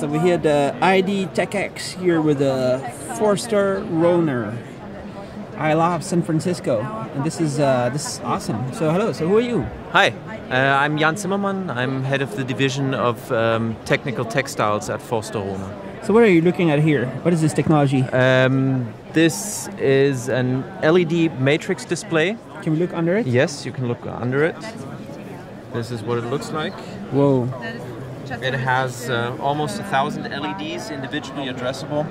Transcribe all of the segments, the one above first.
So we had the IDTechEx here with the Forster Rohner. I love San Francisco, and this is uh, this is awesome. So hello. So who are you? Hi, uh, I'm Jan Zimmermann. I'm head of the division of um, technical textiles at Forster Rohner. So what are you looking at here? What is this technology? Um, this is an LED matrix display. Can we look under it? Yes, you can look under it. This is what it looks like. Whoa. It has uh, almost a thousand LEDs individually addressable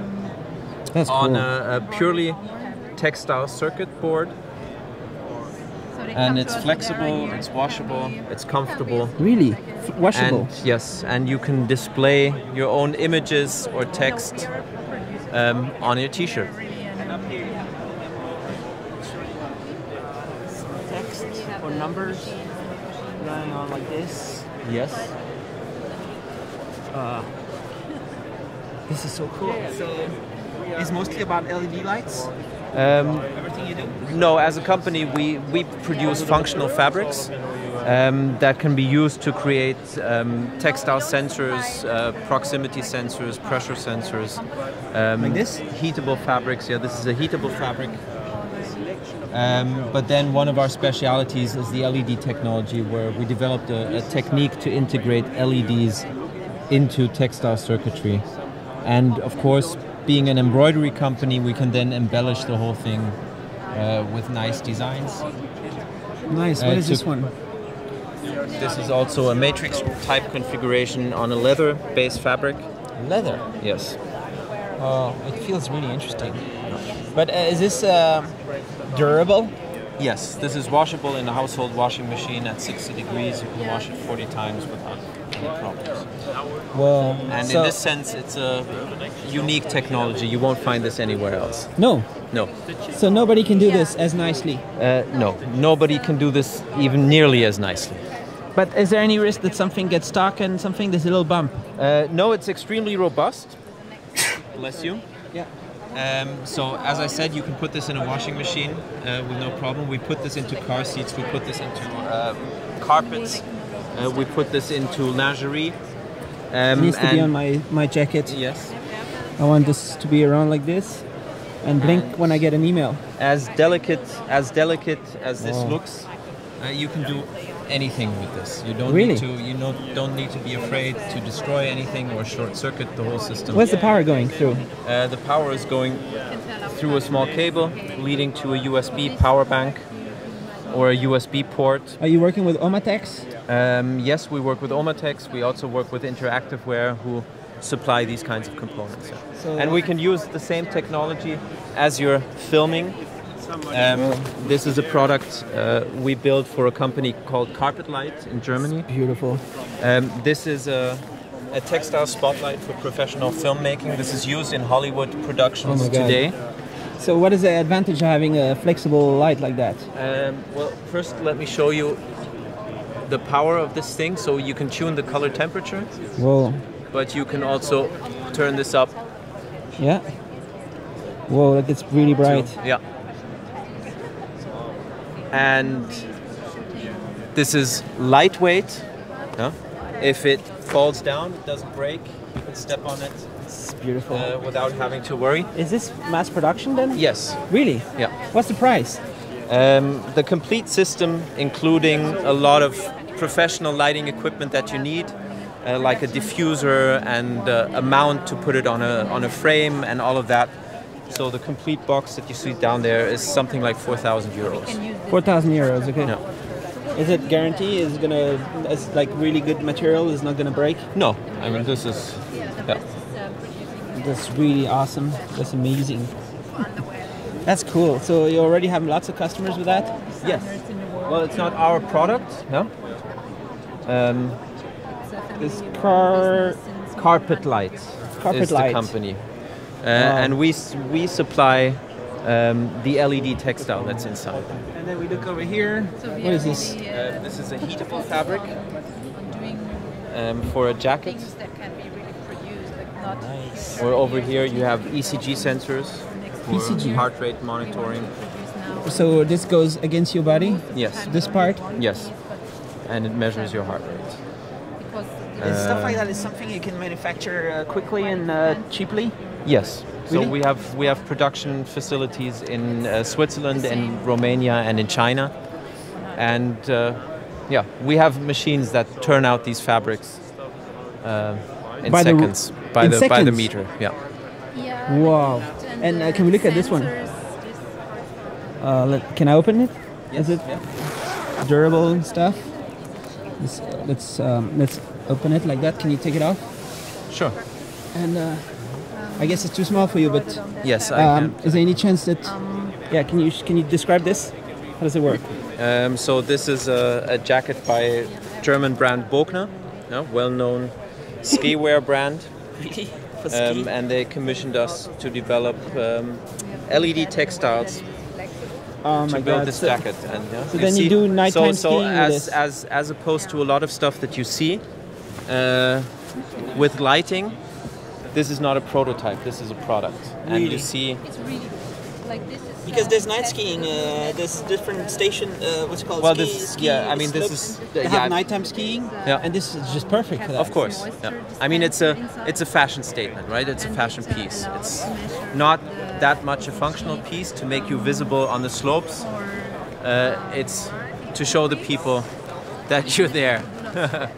That's on cool. a, a purely textile circuit board. And it's flexible, it's washable, it's comfortable. really F- washable. And yes, and you can display your own images or text um, on your T-shirt. Text or numbers going on like this. Yes. Uh, this is so cool. So it's mostly about LED lights. Um, Everything you do. no, as a company, we we produce functional fabrics. Um, that can be used to create um, textile sensors, uh, proximity sensors, pressure sensors. Um, Like this? Heatable fabrics. Yeah, this is a heatable fabric. Um, but then one of our specialities is the LED technology, where we developed a, a technique to integrate LEDs into textile circuitry. And of course, being an embroidery company, we can then embellish the whole thing uh, with nice designs. Nice. Uh, What is this one? This is also a matrix type configuration on a leather based fabric. Leather. Yes. Oh, it feels really interesting. But uh, is this uh, durable? Yes, this is washable in a household washing machine at 60 degrees. You can wash it 40 times without any problems. Well, And so, in this sense, it's a unique technology. You won't find this anywhere else. no. No. So nobody can do this as nicely. Uh, no. Nobody can do this even nearly as nicely. But is there any risk that something gets stuck and something? There's a little bump. Uh, no, it's extremely robust. Bless you. Yeah. Um, so as I said, you can put this in a washing machine uh, with no problem. We put this into car seats. We put this into uh, carpets. Uh, we put this into lingerie. Um, It needs to be on my, my jacket. Yes. I want this to be around like this and blink when I get an email. As delicate as delicate as this Wow. looks, uh, you can do anything with this. You don't Really? need to. You don't don't need to be afraid to destroy anything or short circuit the whole system. Where's the power going through? Uh, the power is going through a small cable leading to a USB power bank or a USB port. Are you working with Ohmatex? Um, yes, we work with Ohmatex. We also work with Interactive Wear, who supply these kinds of components. So- and we can use the same technology as you're filming. Um, this is a product uh, we built for a company called Carpet Light in Germany. Beautiful. Um, this is a, a textile spotlight for professional filmmaking. This is used in Hollywood productions Oh today. So what is the advantage of having a flexible light like that? Um, well, first let me show you the power of this thing. So you can tune the color temperature, Whoa. but you can also turn this up. Yeah. Whoa, that gets really to- bright. yeah. And this is lightweight. Yeah? If it falls down, it doesn't break. You can step on it It's beautiful. uh, without having to worry. is this mass production then? Yes. Really? Yeah. What's the price? Um, the complete system, including a lot of professional lighting equipment that you need, uh, like a diffuser and uh, a mount to put it on a, on a frame and all of that. So the complete box that you see down there is something like 4,000 euros. 4,000 euros, okay. No. Is it guarantee? Is it gonna, it's like really good material, is not gonna break? No, I mean, this is. Yeah. That's really awesome. That's amazing. That's cool. So you already have lots of customers with that? Yes. Well, it's not our product, no? Um, This car Carpet Light Carpet is Light. the company. Uh, And we, we supply um, the LED textile that's inside. And then we look over here. What is this? Uh, this is a heatable fabric um, for a jacket. that can be really produced, like not Nice. Or over here you have ECG sensors for ECG. heart rate monitoring. So this goes against your body? Yes, This part? yes. And it measures your heart rate. Because Is stuff like that is something you can manufacture uh, quickly and uh, cheaply. Yes. So we have we have production facilities in uh, Switzerland, in Romania, and in China, and uh, yeah, we have machines that turn out these fabrics uh, in By the seconds by in the by the meter. Yeah. Yeah, Wow. and, And, uh, can we look at this one? Uh, let, can I open it? Is it durable and stuff? Let's let's, um, let's open it like that. Can you take it off? Sure. And uh, I guess it's too small for you, but Yes, I um, is there any chance that? yeah. Can you can you describe this? How does it work? Um, so this is a, a jacket by German brand Bogner, yeah, well-known ski wear brand. Really? For um, and they commissioned us to develop um, LED textiles oh to build God. this So- jacket. And yeah, so then you do nighttime so, so skiing with as, as as opposed to a lot of stuff that you see uh, with lighting, this is not a prototype. This is a product, and you see. It's really like this is Because uh, there's night skiing, uh, there's different station, uh, what's it called? Well, ski, this- ski yeah, I mean, this slopes. is- They yeah, have nighttime skiing, Yeah. and this is just perfect for that. Of course, yeah. I mean it's a it's a fashion statement, right? It's a fashion uh, piece. It's not that much a functional piece to make you visible on the slopes. Uh, it's to show the people that you're there.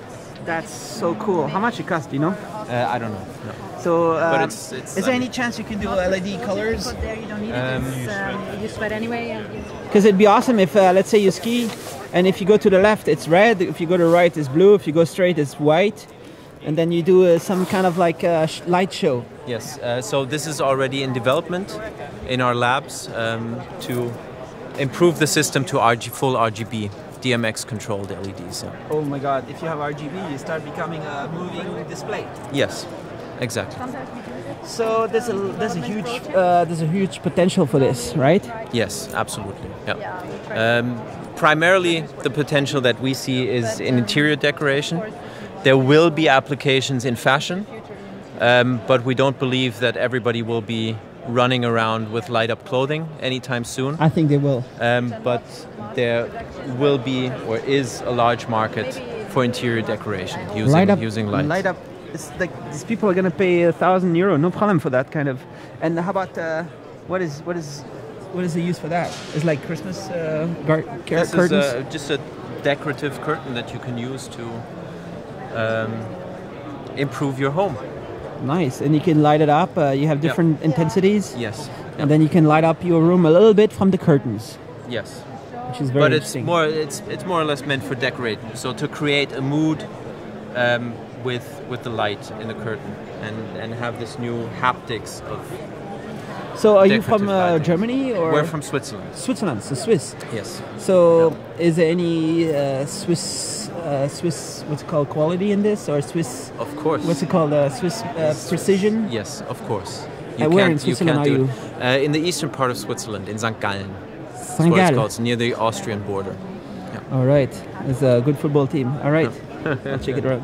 That's so cool. How much it cost? Do you know? Uh, I don't know. No. So, um, it's- it's- is there I any chance you can do LED colors? There you don't need Um, it. Um, you sweat anyway. Because it'd be awesome if, uh, let's say, you ski, and if you go to the left, it's red. If you go to the right, it's blue. If you go straight, it's white. And then you do uh, some kind of like uh, sh- light show. Yes. Uh, so this is already in development in our labs um, to improve the system to RG, full RGB, DMX controlled LEDs. yeah. Oh my God! If you have RGB, you start becoming a moving display. Yes. Exactly. So there's a there's a huge uh, there's a huge potential for this, right? Yes, absolutely. Yeah. Um, primarily, the potential that we see is in interior decoration. There will be applications in fashion, um, but we don't believe that everybody will be running around with light up clothing anytime soon. I think they will. Um, but there will be or is a large market for interior decoration using, light up, using lights. light up. It's like these people are gonna pay a thousand euro, no problem for that kind of. And how about uh, what is what is what is the use for that? It's like Christmas uh, gar- cur- This is curtains. uh, just a decorative curtain that you can use to um, improve your home. Nice, and you can light it up. Uh, you have different intensities, Yes. and then you can light up your room a little bit from the curtains, Yes. which is very but it's more it's it's more or less meant for decorating. So to create a mood um, with with the light in the curtain and and have this new haptics of. So, are you from uh. Germany or We're from Switzerland. Switzerland? So Swiss. Yes. So, is there any uh, Swiss uh, Swiss what's it called quality in this, or Swiss Of course. what's it called uh, Swiss uh, precision? Yes, of course. Uh, where in can't- Switzerland can't are do you? it. Uh, in the eastern part of Switzerland, in St. Gallen. That's St. what it's Gallen. called. It's near the Austrian border. All right, it's a good football team. All right, I'll check it out.